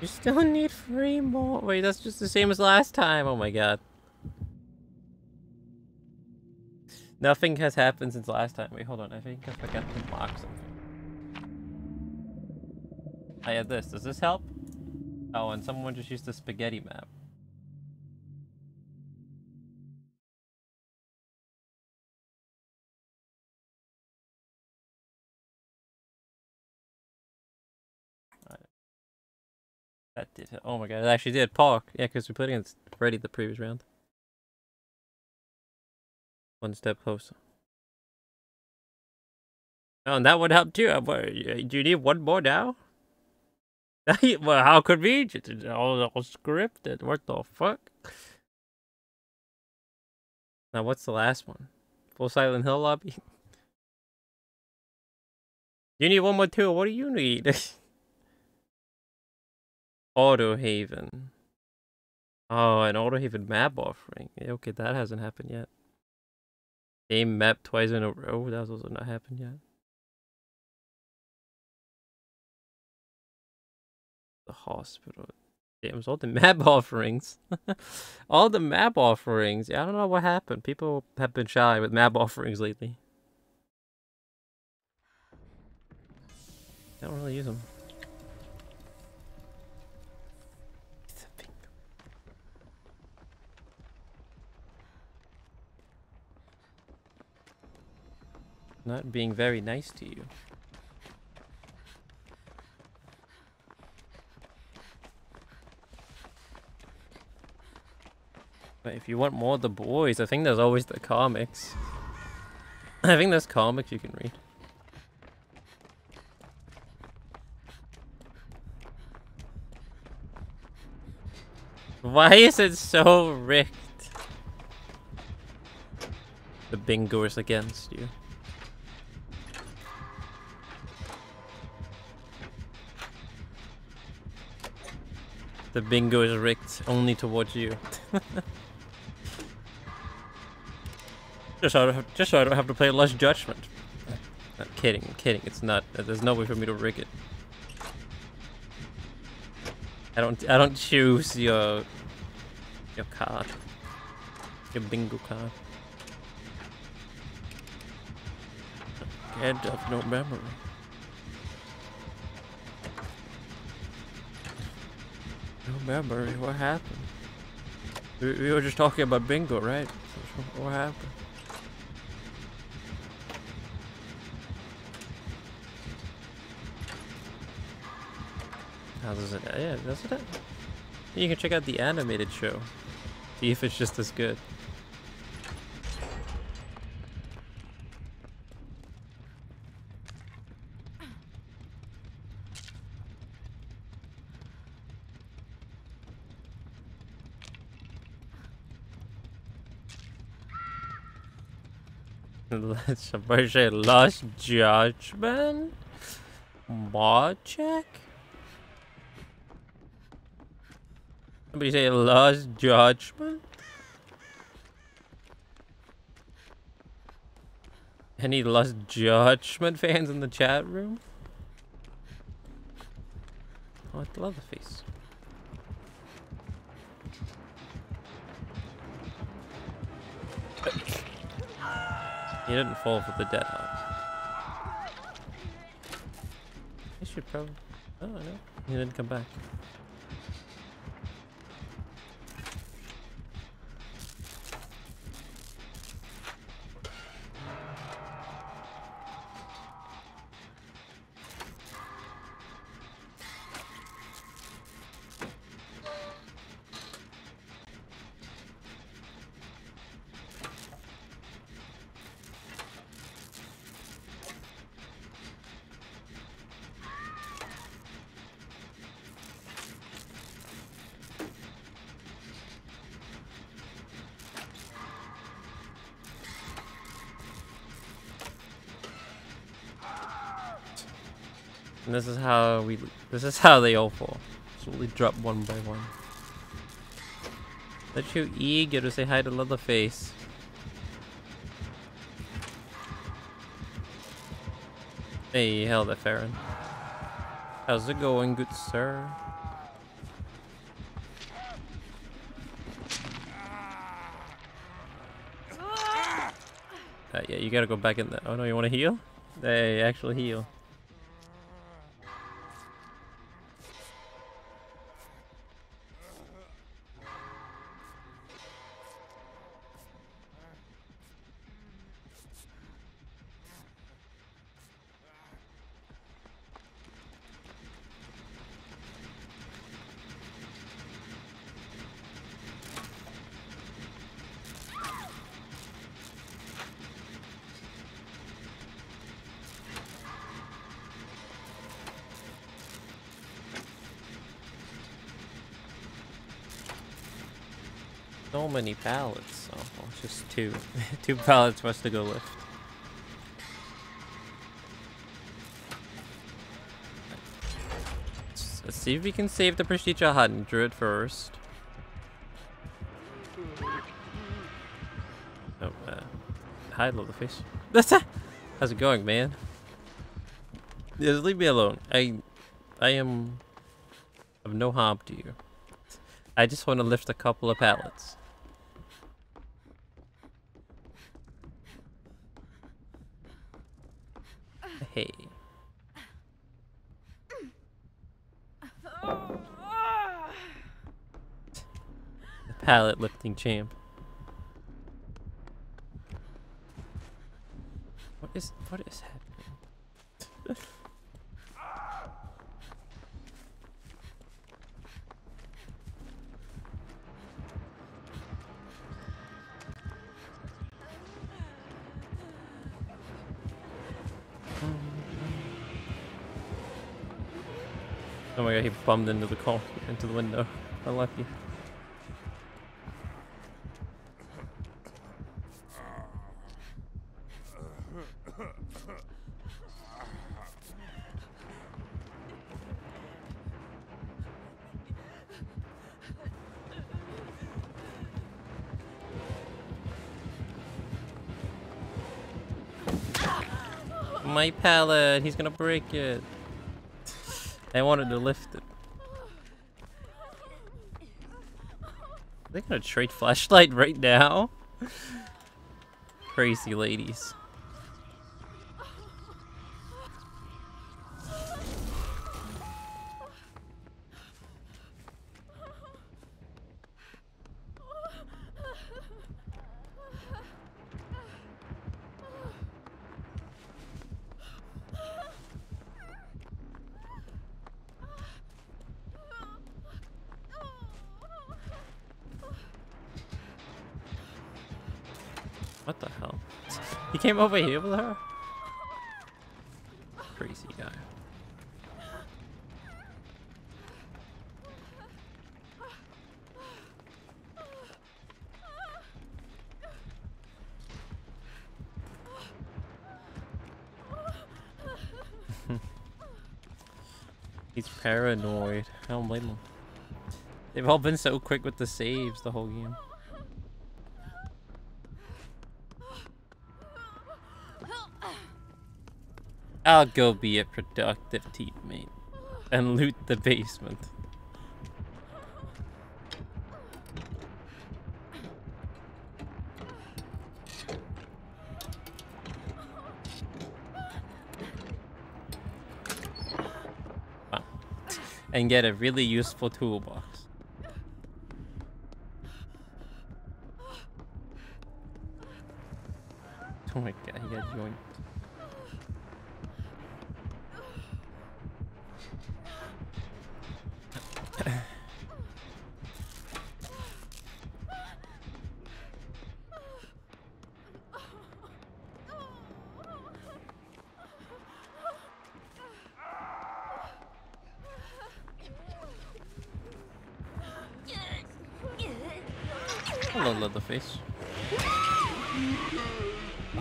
You still need three more. Wait, that's just the same as last time. Oh my god. Nothing has happened since last time. Wait, hold on. I think I forgot to mark something. I have this. Does this help? Oh, and someone just used the spaghetti map. That did. Oh my god, it actually did. Park. Yeah, because we put against Freddy the previous round. One step closer. Oh, and that would help too. Uh, do you need one more now? well, how convenient. It's all, all scripted. What the fuck? Now, what's the last one? Full Silent Hill lobby? you need one more too. What do you need? Autohaven. Oh, an Autohaven map offering. Okay, that hasn't happened yet. Game map twice in a row. That's also not happened yet. The hospital. Damn, all the map offerings. all the map offerings. Yeah, I don't know what happened. People have been shy with map offerings lately. Don't really use them. Not being very nice to you. But if you want more of the boys, I think there's always the comics. I think there's comics you can read. Why is it so rigged? The bingo is against you. The bingo is rigged only towards you. just, so I have, just so I don't have to play less Judgment. I'm kidding, I'm kidding. It's not. Uh, there's no way for me to rig it. I don't. I don't choose your your card. Your bingo card. Can't have no memory. Remember what happened. We, we were just talking about bingo, right? What happened? How does it? Yeah, does it? You can check out the animated show. See if it's just as good. Let's somebody say Lust Judgment? Mod check? Somebody say Lust Judgment? Any Lust Judgment fans in the chat room? Oh, I love the face. He didn't fall for the dead hug. He should probably... Oh, no. He didn't come back. And this is how we this is how they all fall. Slowly drop one by one. That you eager to say hi to Leatherface. Hey, hell there, Farron. How's it going, good sir? Uh, yeah, you gotta go back in there. Oh no, you wanna heal? They actually heal. So many pallets. Oh, just two. two pallets for us to go lift. Let's, see if we can save the Prestige 100 first. Oh, uh, hi. That's How's it going, man? Just leave me alone. I, I am of no harm to you. I just want to lift a couple of pallets. Hey. The pallet lifting champ. What is what is happening? my god, he bummed into the car, into the window. Unlucky. My pallet, he's gonna break it. I wanted to lift it. They're they gonna trade flashlight right now? Crazy ladies. What the hell? He came over here with her? Crazy guy. He's paranoid. I don't blame him. They've all been so quick with the saves the whole game. I'll go be a productive teammate and loot the basement. And get a really useful toolbox. Oh my god, he got joined. Hello, Leatherface.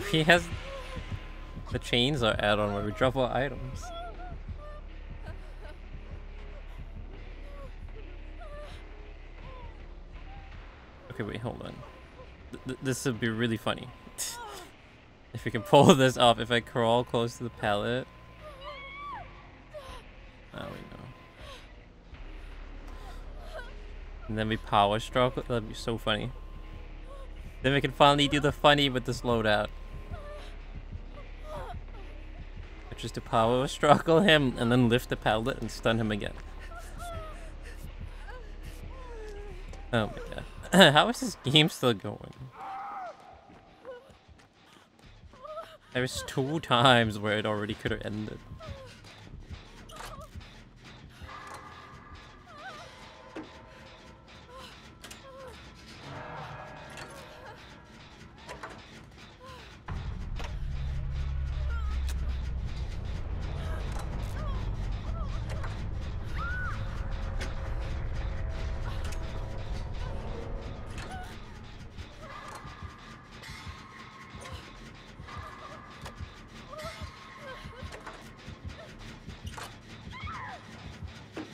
He has the chains are add-on where we drop our items. Okay, wait, hold on. Th th this would be really funny. if we can pull this off, if I crawl close to the pallet. And then we power stroke. That'd be so funny. Then we can finally do the funny with this loadout. Which is to power struggle him and then lift the pallet and stun him again. oh my god. How is this game still going? There's two times where it already could have ended.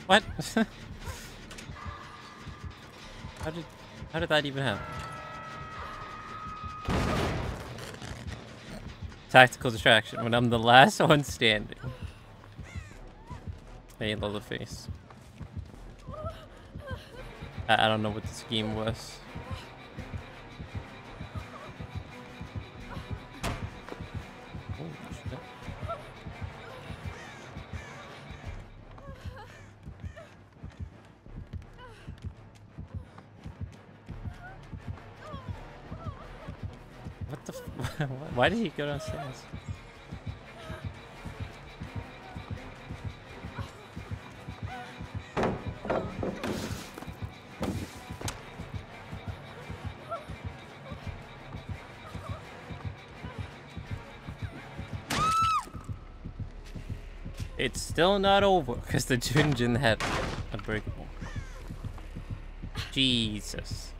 What? how did how did that even happen? Tactical distraction when I'm the last one standing. Hey, Leatherface. I, I don't know what the scheme was. Why did he go downstairs? It's still not over because the Junjin had unbreakable. Jesus.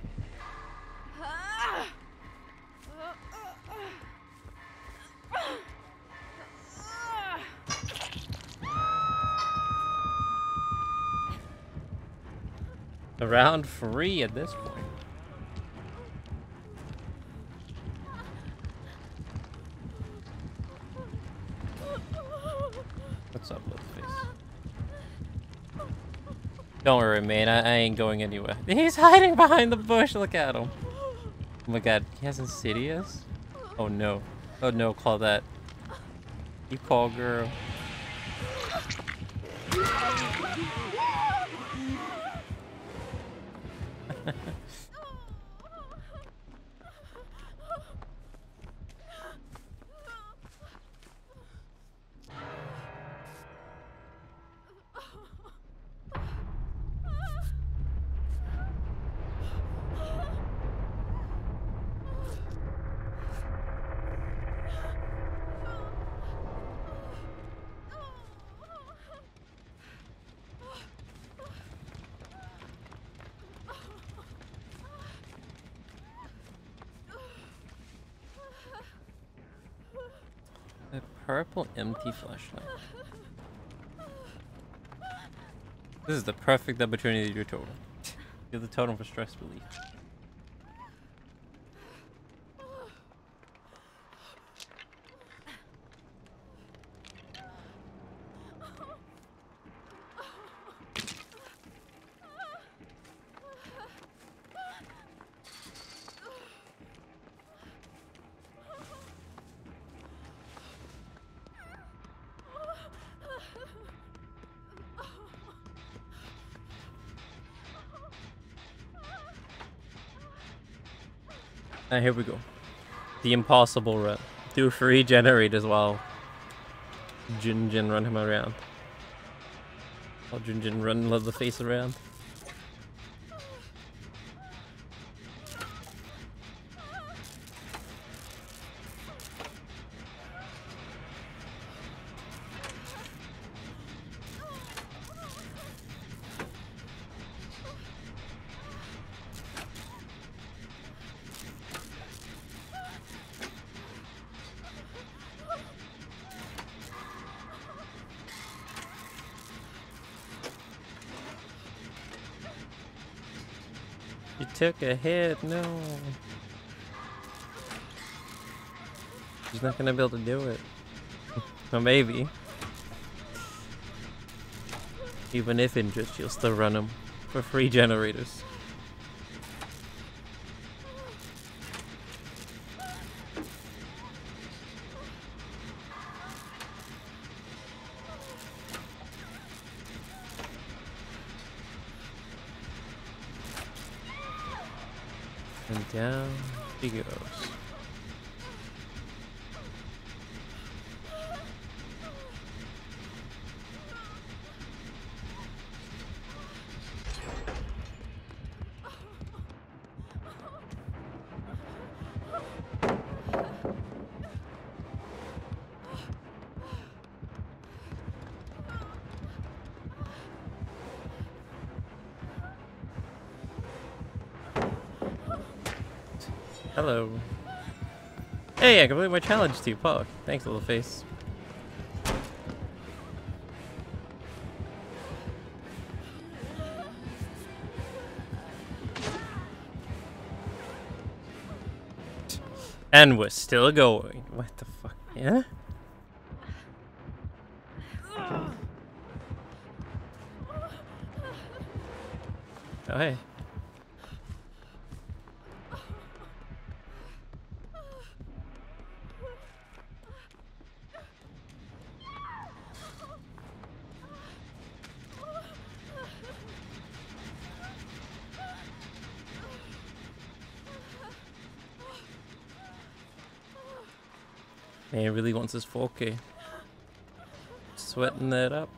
Around free at this point. What's up, Leatherface? Don't worry, man. I, I ain't going anywhere. He's hiding behind the bush. Look at him. Oh my god, he has Insidious? Oh no. Oh no, call that. You call, girl. A purple empty flashlight. This is the perfect opportunity to your totem. Give the totem for stress relief. Here we go. The impossible run. Do free generate as well. Jin Jin run him around. I'll Jin Jin run Leatherface around. Took a hit, no. She's not gonna be able to do it. or maybe. Even if injured, she'll still run them for free generators. And down he goes. Hello. Hey, I completed my challenge too, Pog. Thanks, little face. And we're still going. What the fuck? Yeah? Oh, hey. Man really wants his 4K. Eh? Sweating that up.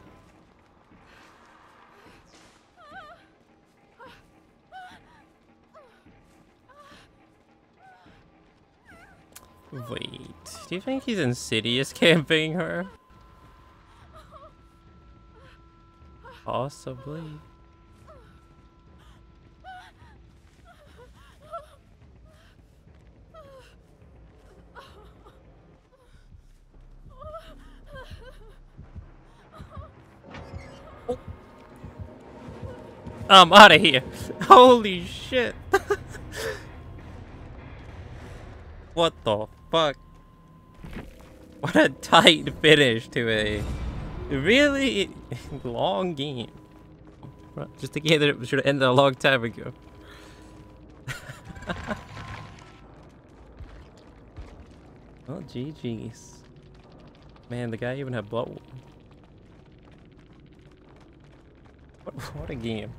Wait, do you think he's insidious camping her? Possibly. I'm out of here. Holy shit. what the fuck? What a tight finish to a really long game. Just a game that should have ended a long time ago. Oh, well, GG's. Man, the guy even had blood. What, what a game.